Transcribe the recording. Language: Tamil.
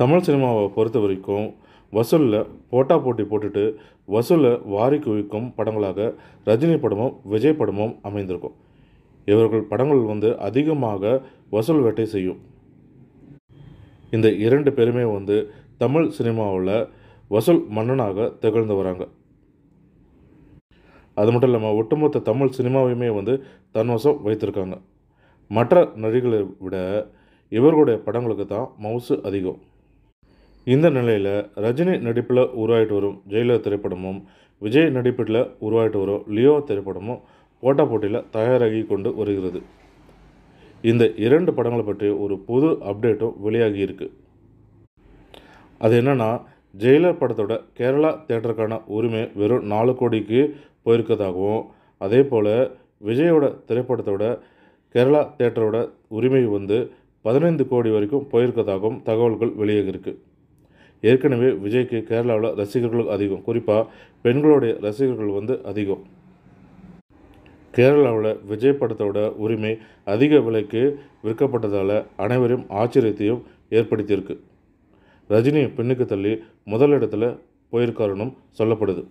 தமிழ் சினிமாவை பொறுத்த வரைக்கும் வசூலில் போட்டா போட்டி போட்டுட்டு வசூலை வாரி குவிக்கும் படங்களாக ரஜினி படமும் விஜய் படமும் அமைந்திருக்கும். இவர்கள் படங்கள் வந்து அதிகமாக வசூல் வேட்டை செய்யும். இந்த இரண்டு பேருமே வந்து தமிழ் சினிமாவில் வசூல் மன்னனாக திகழ்ந்து வராங்க. அது மட்டும் இல்லாமல் ஒட்டுமொத்த தமிழ் சினிமாவையுமே வந்து தன்வசம் வைத்திருக்காங்க. மற்ற நடிகளை விட இவர்களுடைய படங்களுக்கு தான் மவுசு அதிகம். இந்த நிலையில் ரஜினி நடிப்பில் உருவாகிட்டு வரும் ஜெயிலர் திரைப்படமும் விஜய் நடிப்பில் உருவாகிட்டு வரும் லியோ திரைப்படமும் போட்டா போட்டியில் தயாராகி கொண்டு வருகிறது. இந்த இரண்டு படங்களை பற்றி ஒரு புது அப்டேட்டும் வெளியாகி இருக்கு. அது என்னென்னா ஜெயிலர் படத்தோட கேரளா தேட்டருக்கான உரிமை வெறும் நாலு கோடிக்கு போயிருக்கதாகவும் அதே போல் விஜயோட திரைப்படத்தோட கேரளா தேட்டரோட உரிமை வந்து பதினைந்து கோடி வரைக்கும் போயிருக்கதாகவும் தகவல்கள் வெளியாகிருக்கு ஏற்கனவே விஜய்க்கு கேரளாவில் ரசிகர்கள் அதிகம். குறிப்பாக பெண்களுடைய ரசிகர்கள் வந்து அதிகம். கேரளாவில் விஜய் படத்தோட உரிமை அதிக விலைக்கு விற்கப்பட்டதால் அனைவரும் ஆச்சரியத்தையும் ஏற்படுத்தியிருக்கு. ரஜினி பெண்ணுக்கு தள்ளி முதலிடத்தில் போயிருக்காருன்னு சொல்லப்படுது.